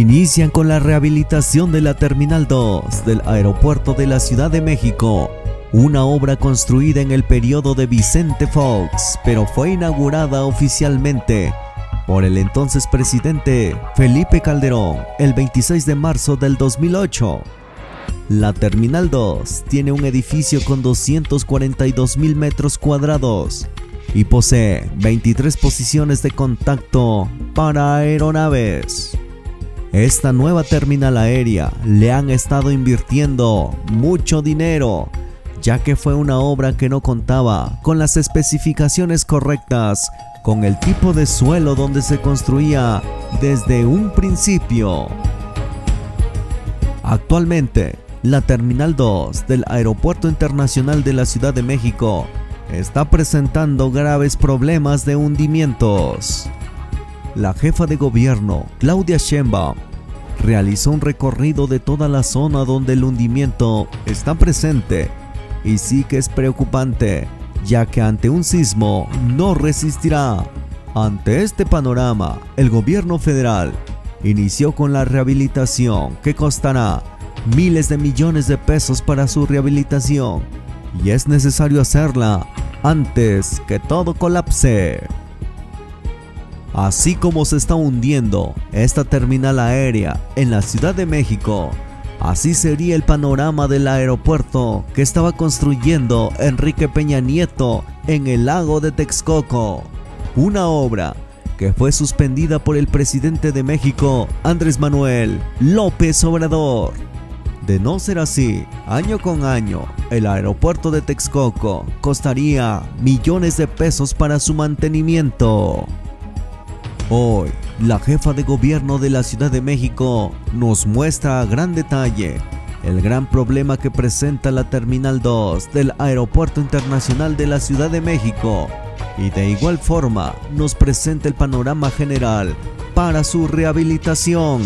inician con la rehabilitación de la Terminal 2 del Aeropuerto de la Ciudad de México, una obra construida en el periodo de Vicente Fox, pero fue inaugurada oficialmente por el entonces presidente Felipe Calderón el 26 de marzo del 2008. La Terminal 2 tiene un edificio con 242 mil metros cuadrados y posee 23 posiciones de contacto para aeronaves. Esta nueva terminal aérea le han estado invirtiendo mucho dinero, ya que fue una obra que no contaba con las especificaciones correctas con el tipo de suelo donde se construía desde un principio. Actualmente, la Terminal 2 del Aeropuerto Internacional de la Ciudad de México está presentando graves problemas de hundimientos. La jefa de gobierno, Claudia Sheinbaum, realizó un recorrido de toda la zona donde el hundimiento está presente y sí que es preocupante ya que ante un sismo no resistirá. Ante este panorama, el gobierno federal inició con la rehabilitación que costará miles de millones de pesos para su rehabilitación y es necesario hacerla antes que todo colapse. Así como se está hundiendo esta terminal aérea en la Ciudad de México, Así sería el panorama del aeropuerto que estaba construyendo Enrique Peña Nieto en el lago de Texcoco, una obra que fue suspendida por el presidente de México, Andrés Manuel López Obrador. De no ser así, año con año, el aeropuerto de Texcoco costaría millones de pesos para su mantenimiento. Hoy, la jefa de gobierno de la Ciudad de México nos muestra a gran detalle el gran problema que presenta la Terminal 2 del Aeropuerto Internacional de la Ciudad de México y de igual forma nos presenta el panorama general para su rehabilitación.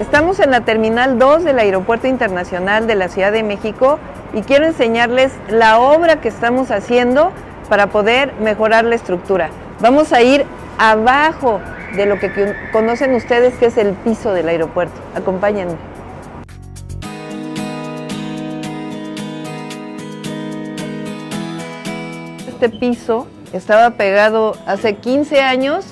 Estamos en la Terminal 2 del Aeropuerto Internacional de la Ciudad de México y quiero enseñarles la obra que estamos haciendo para poder mejorar la estructura. Vamos a ir abajo de lo que conocen ustedes que es el piso del aeropuerto. Acompáñenme. Este piso estaba pegado hace 15 años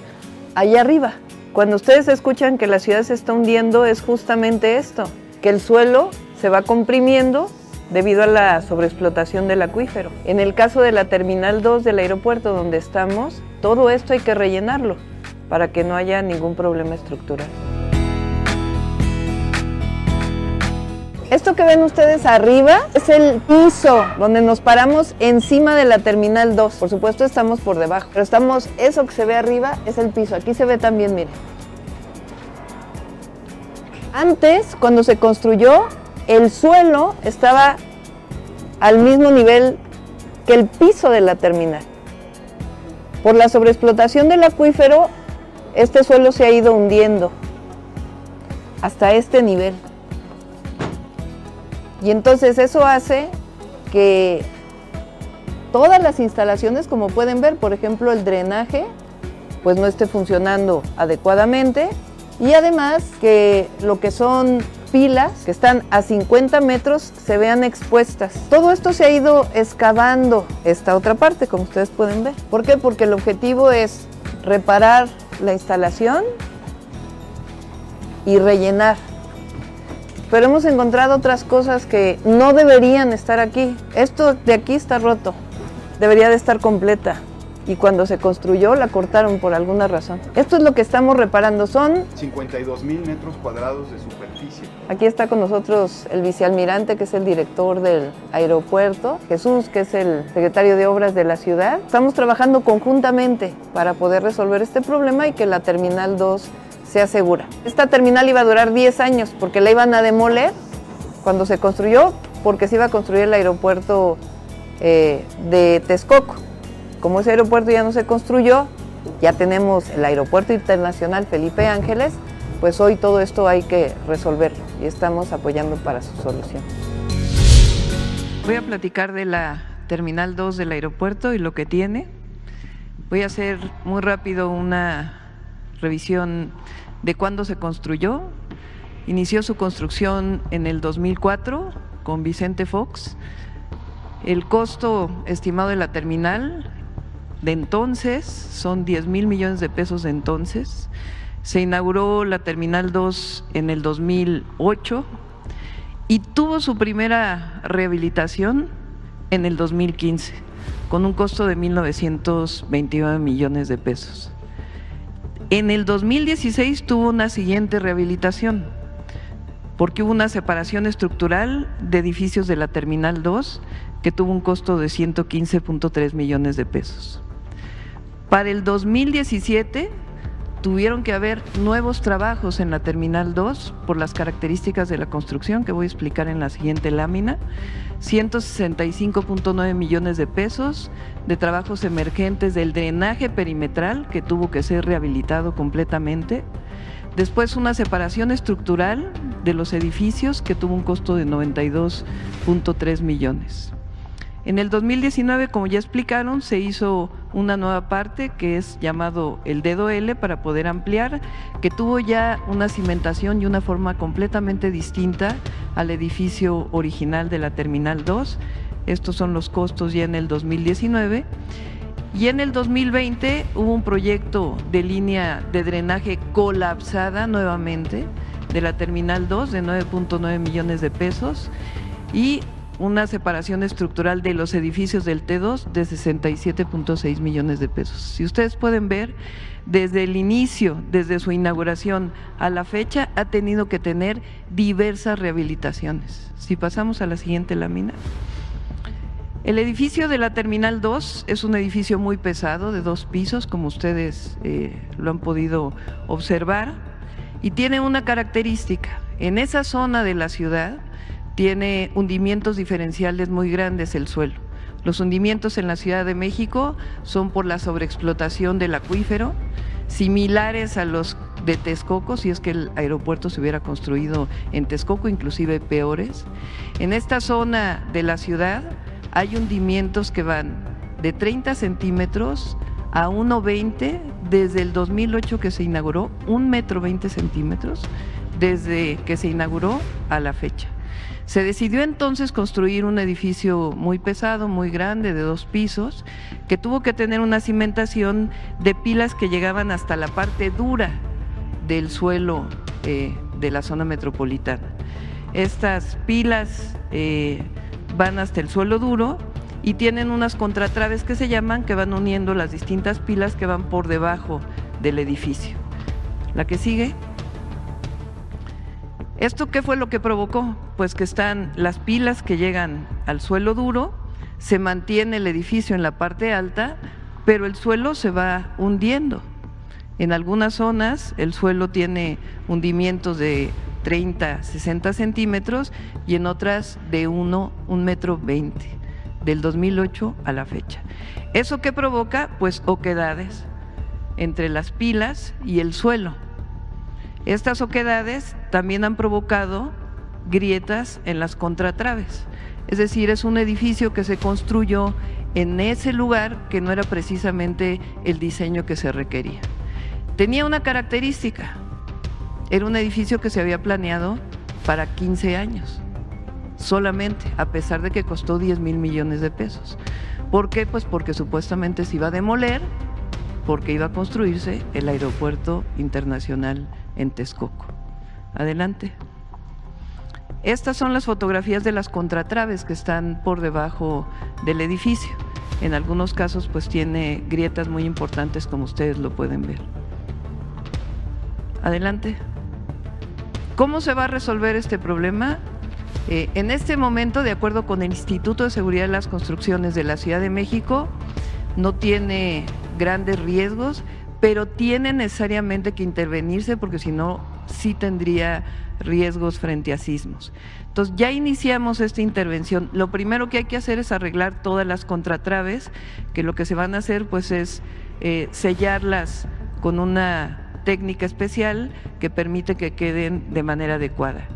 allá arriba. Cuando ustedes escuchan que la ciudad se está hundiendo es justamente esto, que el suelo se va comprimiendo debido a la sobreexplotación del acuífero. En el caso de la Terminal 2 del aeropuerto donde estamos, todo esto hay que rellenarlo para que no haya ningún problema estructural. Esto que ven ustedes arriba es el piso donde nos paramos encima de la Terminal 2. Por supuesto estamos por debajo, pero estamos, eso que se ve arriba es el piso. Aquí se ve también, miren. Antes, cuando se construyó, el suelo estaba al mismo nivel que el piso de la terminal. Por la sobreexplotación del acuífero, este suelo se ha ido hundiendo hasta este nivel. Y entonces eso hace que todas las instalaciones, como pueden ver, por ejemplo el drenaje, pues no esté funcionando adecuadamente y además que lo que son pilas que están a 50 metros se vean expuestas. Todo esto se ha ido excavando esta otra parte, como ustedes pueden ver. ¿Por qué? Porque el objetivo es reparar la instalación y rellenar. Pero hemos encontrado otras cosas que no deberían estar aquí. Esto de aquí está roto. Debería de estar completa y cuando se construyó la cortaron por alguna razón. Esto es lo que estamos reparando, son 52 mil metros cuadrados de superficie. Aquí está con nosotros el vicealmirante, que es el director del aeropuerto, Jesús, que es el secretario de Obras de la ciudad. Estamos trabajando conjuntamente para poder resolver este problema y que la Terminal 2 sea segura. Esta terminal iba a durar 10 años porque la iban a demoler cuando se construyó, porque se iba a construir el aeropuerto eh, de Texcoco. Como ese aeropuerto ya no se construyó, ya tenemos el Aeropuerto Internacional Felipe Ángeles, pues hoy todo esto hay que resolverlo y estamos apoyando para su solución. Voy a platicar de la Terminal 2 del aeropuerto y lo que tiene. Voy a hacer muy rápido una revisión de cuándo se construyó. Inició su construcción en el 2004 con Vicente Fox. El costo estimado de la terminal de entonces son 10 mil millones de pesos de entonces. Se inauguró la Terminal 2 en el 2008 y tuvo su primera rehabilitación en el 2015 con un costo de 1.929 millones de pesos. En el 2016 tuvo una siguiente rehabilitación, porque hubo una separación estructural de edificios de la Terminal 2 que tuvo un costo de 115.3 millones de pesos. Para el 2017 tuvieron que haber nuevos trabajos en la Terminal 2 por las características de la construcción que voy a explicar en la siguiente lámina. 165.9 millones de pesos de trabajos emergentes del drenaje perimetral que tuvo que ser rehabilitado completamente. Después una separación estructural de los edificios que tuvo un costo de 92.3 millones. En el 2019, como ya explicaron, se hizo una nueva parte que es llamado el dedo L para poder ampliar, que tuvo ya una cimentación y una forma completamente distinta al edificio original de la Terminal 2. Estos son los costos ya en el 2019. Y en el 2020 hubo un proyecto de línea de drenaje colapsada nuevamente de la Terminal 2 de 9.9 millones de pesos y una separación estructural de los edificios del T2 de 67.6 millones de pesos. Si ustedes pueden ver, desde el inicio, desde su inauguración a la fecha, ha tenido que tener diversas rehabilitaciones. Si pasamos a la siguiente lámina. El edificio de la Terminal 2 es un edificio muy pesado, de dos pisos, como ustedes eh, lo han podido observar, y tiene una característica. En esa zona de la ciudad, tiene hundimientos diferenciales muy grandes el suelo. Los hundimientos en la Ciudad de México son por la sobreexplotación del acuífero, similares a los de Texcoco, si es que el aeropuerto se hubiera construido en Texcoco, inclusive peores. En esta zona de la ciudad hay hundimientos que van de 30 centímetros a 1,20 desde el 2008 que se inauguró, un metro 20 centímetros desde que se inauguró a la fecha. Se decidió entonces construir un edificio muy pesado, muy grande, de dos pisos, que tuvo que tener una cimentación de pilas que llegaban hasta la parte dura del suelo eh, de la zona metropolitana. Estas pilas eh, van hasta el suelo duro y tienen unas contratraves que se llaman, que van uniendo las distintas pilas que van por debajo del edificio. La que sigue. ¿Esto qué fue lo que provocó? Pues que están las pilas que llegan al suelo duro, se mantiene el edificio en la parte alta, pero el suelo se va hundiendo. En algunas zonas el suelo tiene hundimientos de 30, 60 centímetros y en otras de 1, 1 metro 20, del 2008 a la fecha. ¿Eso qué provoca? Pues oquedades entre las pilas y el suelo estas oquedades también han provocado grietas en las contratraves. Es decir, es un edificio que se construyó en ese lugar que no era precisamente el diseño que se requería. Tenía una característica, era un edificio que se había planeado para 15 años, solamente, a pesar de que costó 10 mil millones de pesos. ¿Por qué? Pues porque supuestamente se iba a demoler, porque iba a construirse el aeropuerto internacional en Texcoco. Adelante. Estas son las fotografías de las contratraves que están por debajo del edificio. En algunos casos pues tiene grietas muy importantes como ustedes lo pueden ver. Adelante. ¿Cómo se va a resolver este problema? Eh, en este momento, de acuerdo con el Instituto de Seguridad de las Construcciones de la Ciudad de México, no tiene grandes riesgos pero tiene necesariamente que intervenirse porque si no, sí tendría riesgos frente a sismos. Entonces ya iniciamos esta intervención. Lo primero que hay que hacer es arreglar todas las contratraves, que lo que se van a hacer pues es eh, sellarlas con una técnica especial que permite que queden de manera adecuada.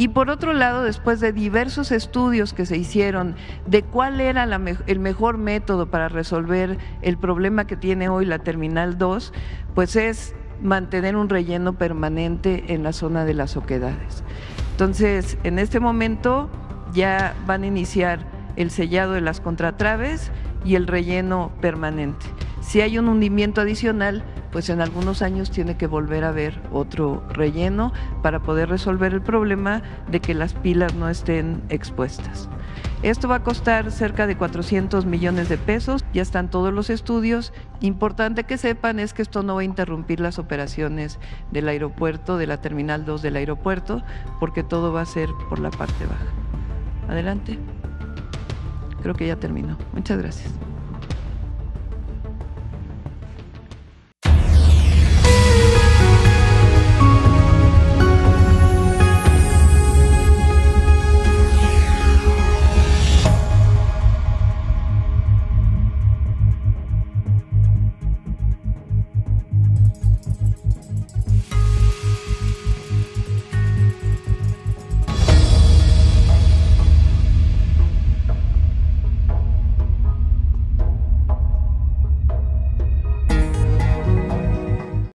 Y por otro lado, después de diversos estudios que se hicieron de cuál era el mejor método para resolver el problema que tiene hoy la Terminal 2, pues es mantener un relleno permanente en la zona de las oquedades. Entonces, en este momento ya van a iniciar el sellado de las contratraves y el relleno permanente. Si hay un hundimiento adicional, pues en algunos años tiene que volver a haber otro relleno para poder resolver el problema de que las pilas no estén expuestas. Esto va a costar cerca de 400 millones de pesos, ya están todos los estudios. Importante que sepan es que esto no va a interrumpir las operaciones del aeropuerto, de la Terminal 2 del aeropuerto, porque todo va a ser por la parte baja. Adelante. Creo que ya terminó. Muchas gracias.